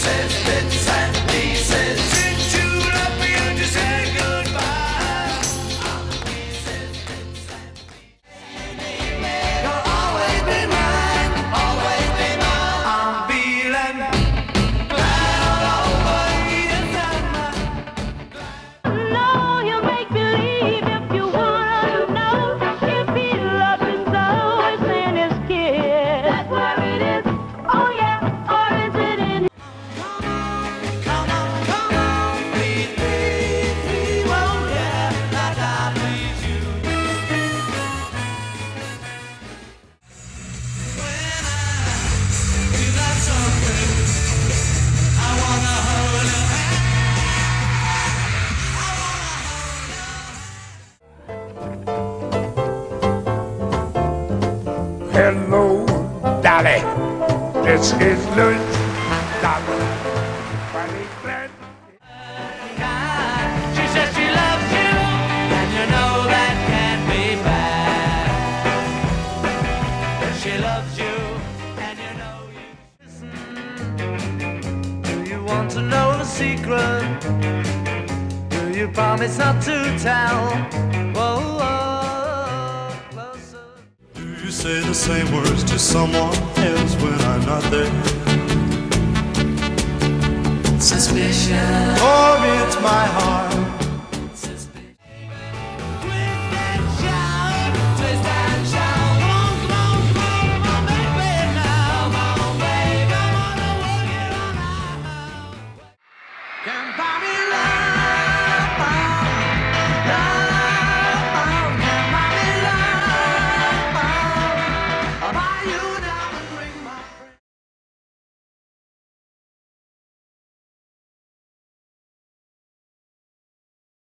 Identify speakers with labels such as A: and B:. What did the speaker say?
A: says, Betsy.
B: Hello, Dolly. This is Louis Dolly.
A: She loves you, and you know you. Listen, do you want to know a secret? Do you promise not to tell?
C: You say the same words to someone else when I'm not there.
A: Suspicion.
C: Oh,